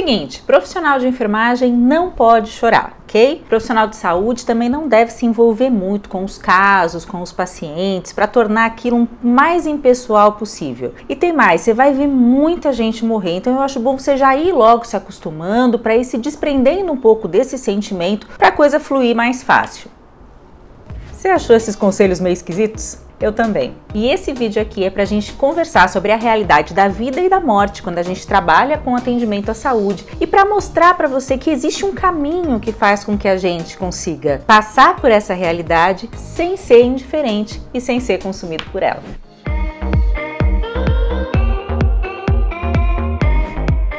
Seguinte, profissional de enfermagem não pode chorar, ok? Profissional de saúde também não deve se envolver muito com os casos, com os pacientes, para tornar aquilo o mais impessoal possível. E tem mais, você vai ver muita gente morrer, então eu acho bom você já ir logo se acostumando para ir se desprendendo um pouco desse sentimento para a coisa fluir mais fácil. Você achou esses conselhos meio esquisitos? Eu também. E esse vídeo aqui é para a gente conversar sobre a realidade da vida e da morte quando a gente trabalha com atendimento à saúde e para mostrar para você que existe um caminho que faz com que a gente consiga passar por essa realidade sem ser indiferente e sem ser consumido por ela.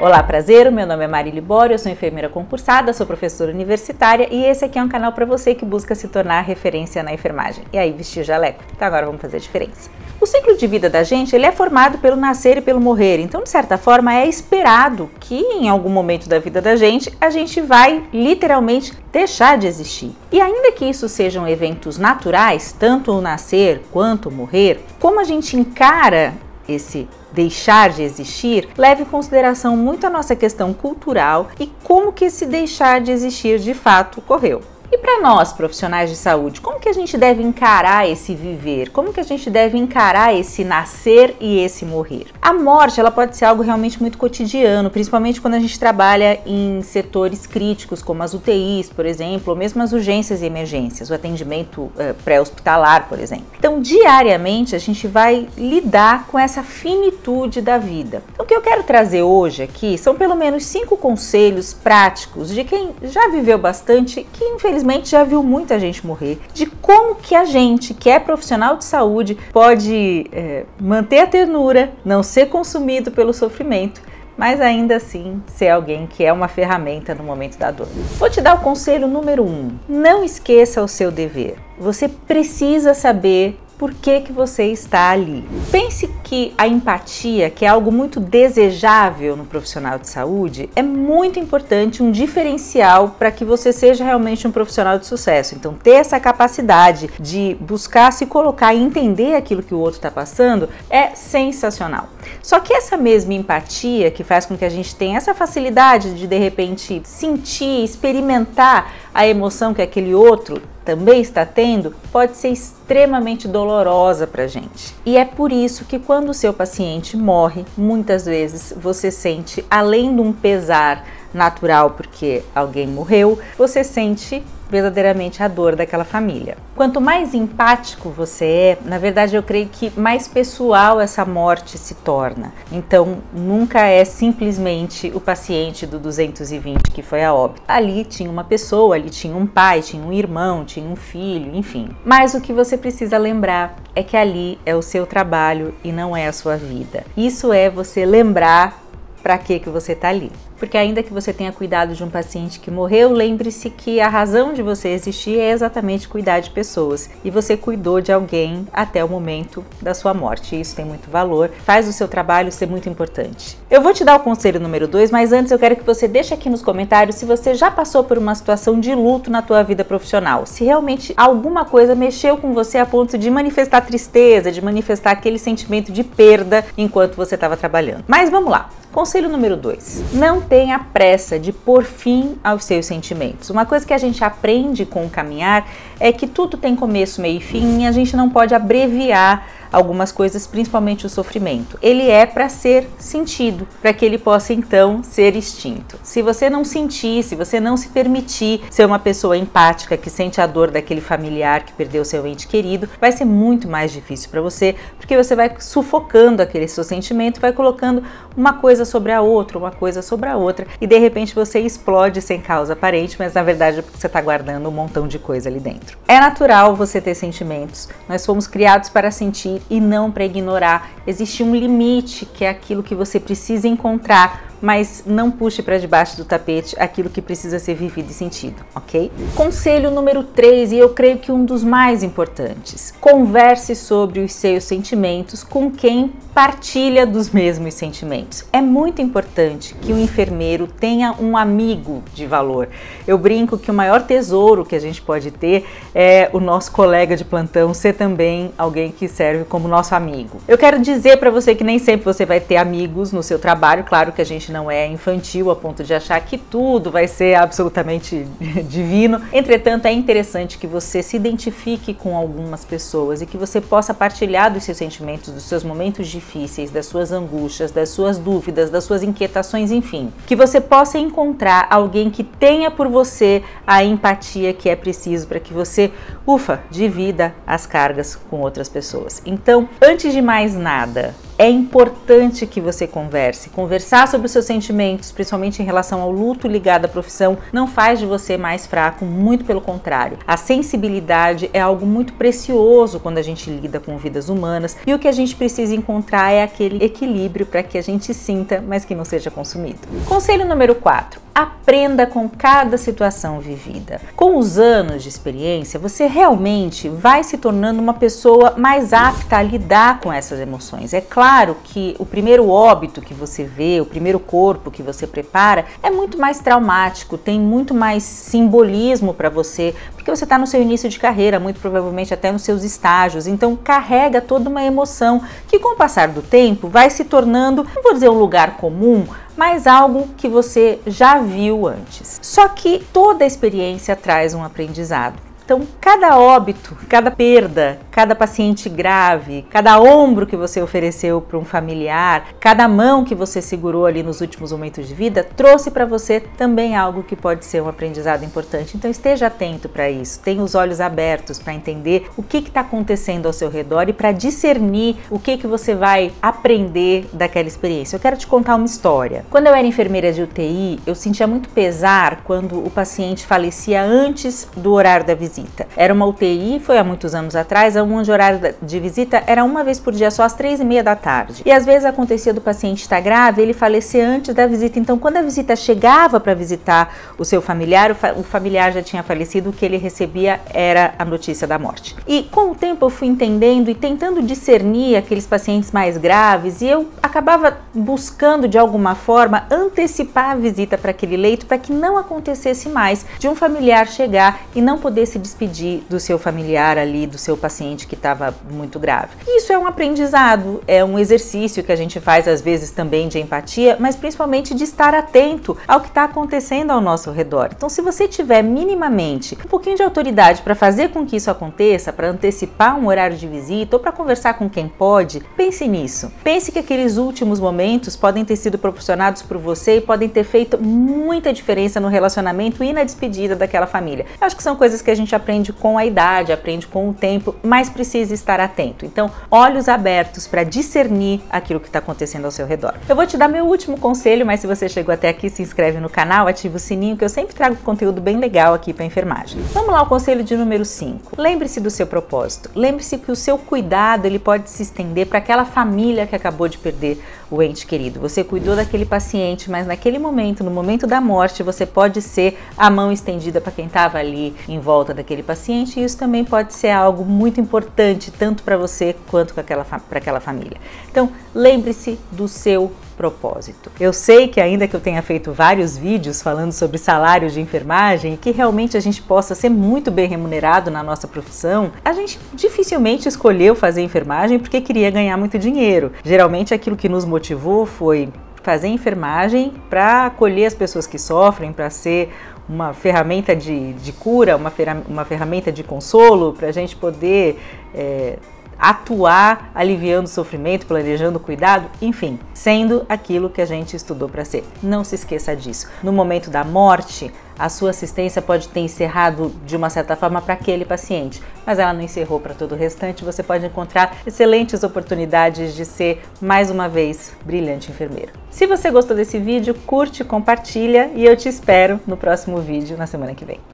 Olá, prazer. Meu nome é Mari Libório, eu sou enfermeira concursada, sou professora universitária e esse aqui é um canal para você que busca se tornar referência na enfermagem. E aí, vestir jaleco? Então agora vamos fazer a diferença. O ciclo de vida da gente ele é formado pelo nascer e pelo morrer, então de certa forma é esperado que em algum momento da vida da gente a gente vai literalmente deixar de existir. E ainda que isso sejam eventos naturais, tanto o nascer quanto o morrer, como a gente encara esse deixar de existir, leve em consideração muito a nossa questão cultural e como que esse deixar de existir de fato ocorreu. E para nós, profissionais de saúde, como que a gente deve encarar esse viver? Como que a gente deve encarar esse nascer e esse morrer? A morte, ela pode ser algo realmente muito cotidiano, principalmente quando a gente trabalha em setores críticos, como as UTIs, por exemplo, ou mesmo as urgências e emergências, o atendimento uh, pré-hospitalar, por exemplo. Então, diariamente, a gente vai lidar com essa finitude da vida. Então, o que eu quero trazer hoje aqui são pelo menos cinco conselhos práticos de quem já viveu bastante, que infelizmente infelizmente já viu muita gente morrer, de como que a gente, que é profissional de saúde, pode é, manter a ternura, não ser consumido pelo sofrimento mas ainda assim ser alguém que é uma ferramenta no momento da dor. Vou te dar o conselho número um: não esqueça o seu dever. Você precisa saber por que, que você está ali. Pense que a empatia, que é algo muito desejável no profissional de saúde, é muito importante, um diferencial para que você seja realmente um profissional de sucesso. Então, ter essa capacidade de buscar se colocar e entender aquilo que o outro está passando é sensacional. Só que essa mesma empatia que faz com que a gente tenha essa facilidade de de repente sentir, experimentar a emoção que aquele outro também está tendo pode ser extremamente dolorosa para gente. E é por isso que quando o seu paciente morre, muitas vezes você sente, além de um pesar natural porque alguém morreu, você sente verdadeiramente a dor daquela família. Quanto mais empático você é, na verdade eu creio que mais pessoal essa morte se torna. Então nunca é simplesmente o paciente do 220 que foi a óbito. Ali tinha uma pessoa, ali tinha um pai, tinha um irmão, tinha um filho, enfim. Mas o que você precisa lembrar é que ali é o seu trabalho e não é a sua vida. Isso é você lembrar para que que você está ali. Porque ainda que você tenha cuidado de um paciente que morreu, lembre-se que a razão de você existir é exatamente cuidar de pessoas. E você cuidou de alguém até o momento da sua morte. Isso tem muito valor, faz o seu trabalho ser muito importante. Eu vou te dar o conselho número 2, mas antes eu quero que você deixe aqui nos comentários se você já passou por uma situação de luto na tua vida profissional. Se realmente alguma coisa mexeu com você a ponto de manifestar tristeza, de manifestar aquele sentimento de perda enquanto você estava trabalhando. Mas vamos lá. Conselho número 2: não tenha pressa de pôr fim aos seus sentimentos. Uma coisa que a gente aprende com o caminhar é que tudo tem começo, meio e fim e a gente não pode abreviar algumas coisas, principalmente o sofrimento. Ele é para ser sentido, para que ele possa então ser extinto. Se você não sentir, se você não se permitir ser uma pessoa empática que sente a dor daquele familiar que perdeu seu ente querido, vai ser muito mais difícil para você, porque você vai sufocando aquele seu sentimento, vai colocando uma coisa sobre a outra, uma coisa sobre a outra, e de repente você explode sem causa aparente, mas na verdade é porque você está guardando um montão de coisa ali dentro. É natural você ter sentimentos. Nós fomos criados para sentir e não para ignorar. Existe um limite que é aquilo que você precisa encontrar mas não puxe para debaixo do tapete aquilo que precisa ser vivido e sentido, ok? Conselho número 3, e eu creio que um dos mais importantes: converse sobre os seus sentimentos com quem partilha dos mesmos sentimentos. É muito importante que o enfermeiro tenha um amigo de valor. Eu brinco que o maior tesouro que a gente pode ter é o nosso colega de plantão ser também alguém que serve como nosso amigo. Eu quero dizer para você que nem sempre você vai ter amigos no seu trabalho, claro que a gente não é infantil a ponto de achar que tudo vai ser absolutamente divino. Entretanto, é interessante que você se identifique com algumas pessoas e que você possa partilhar dos seus sentimentos, dos seus momentos difíceis, das suas angústias, das suas dúvidas, das suas inquietações, enfim. Que você possa encontrar alguém que tenha por você a empatia que é preciso para que você, ufa, divida as cargas com outras pessoas. Então, antes de mais nada, é importante que você converse. Conversar sobre os seus sentimentos, principalmente em relação ao luto ligado à profissão, não faz de você mais fraco, muito pelo contrário. A sensibilidade é algo muito precioso quando a gente lida com vidas humanas e o que a gente precisa encontrar é aquele equilíbrio para que a gente sinta, mas que não seja consumido. Conselho número 4 Aprenda com cada situação vivida. Com os anos de experiência, você realmente vai se tornando uma pessoa mais apta a lidar com essas emoções. É claro que o primeiro óbito que você vê, o primeiro corpo que você prepara, é muito mais traumático, tem muito mais simbolismo para você, porque você está no seu início de carreira, muito provavelmente até nos seus estágios. Então, carrega toda uma emoção que, com o passar do tempo, vai se tornando, não vou dizer um lugar comum, mas algo que você já viu antes. Só que toda experiência traz um aprendizado. Então, cada óbito, cada perda, cada paciente grave, cada ombro que você ofereceu para um familiar, cada mão que você segurou ali nos últimos momentos de vida, trouxe para você também algo que pode ser um aprendizado importante. Então, esteja atento para isso, tenha os olhos abertos para entender o que está acontecendo ao seu redor e para discernir o que, que você vai aprender daquela experiência. Eu quero te contar uma história. Quando eu era enfermeira de UTI, eu sentia muito pesar quando o paciente falecia antes do horário da visita visita. Era uma UTI, foi há muitos anos atrás, onde o horário de visita era uma vez por dia, só às três e meia da tarde. E às vezes acontecia do paciente estar grave, ele falecer antes da visita. Então, quando a visita chegava para visitar o seu familiar, o, fa o familiar já tinha falecido, o que ele recebia era a notícia da morte. E com o tempo eu fui entendendo e tentando discernir aqueles pacientes mais graves, e eu acabava buscando de alguma forma antecipar a visita para aquele leito para que não acontecesse mais de um familiar chegar e não poder se despedir do seu familiar ali, do seu paciente que estava muito grave. Isso é um aprendizado, é um exercício que a gente faz às vezes também de empatia, mas principalmente de estar atento ao que está acontecendo ao nosso redor. Então, se você tiver minimamente um pouquinho de autoridade para fazer com que isso aconteça, para antecipar um horário de visita ou para conversar com quem pode, pense nisso. Pense que aqueles últimos momentos podem ter sido proporcionados por você e podem ter feito muita diferença no relacionamento e na despedida daquela família. Eu acho que são coisas que a gente aprende com a idade, aprende com o tempo, mas precisa estar atento. Então, olhos abertos para discernir aquilo que está acontecendo ao seu redor. Eu vou te dar meu último conselho, mas se você chegou até aqui, se inscreve no canal, ativa o sininho, que eu sempre trago conteúdo bem legal aqui para enfermagem. Vamos lá, o conselho de número 5. Lembre-se do seu propósito. Lembre-se que o seu cuidado ele pode se estender para aquela família que acabou de perder o ente querido. Você cuidou daquele paciente, mas naquele momento, no momento da morte, você pode ser a mão estendida para quem estava ali em volta daquele paciente, e isso também pode ser algo muito importante, tanto para você quanto para aquela família. Então, lembre-se do seu propósito. Eu sei que ainda que eu tenha feito vários vídeos falando sobre salários de enfermagem e que realmente a gente possa ser muito bem remunerado na nossa profissão, a gente dificilmente escolheu fazer enfermagem porque queria ganhar muito dinheiro. Geralmente aquilo que nos motivou foi fazer enfermagem para acolher as pessoas que sofrem, para ser uma ferramenta de, de cura, uma, ferramenta de consolo, para a gente poder é, atuar aliviando o sofrimento, planejando o cuidado, enfim, sendo aquilo que a gente estudou para ser. Não se esqueça disso. No momento da morte, a sua assistência pode ter encerrado de uma certa forma para aquele paciente, mas ela não encerrou para todo o restante. Você pode encontrar excelentes oportunidades de ser mais uma vez brilhante enfermeiro. Se você gostou desse vídeo, curte, compartilha e eu te espero no próximo vídeo na semana que vem.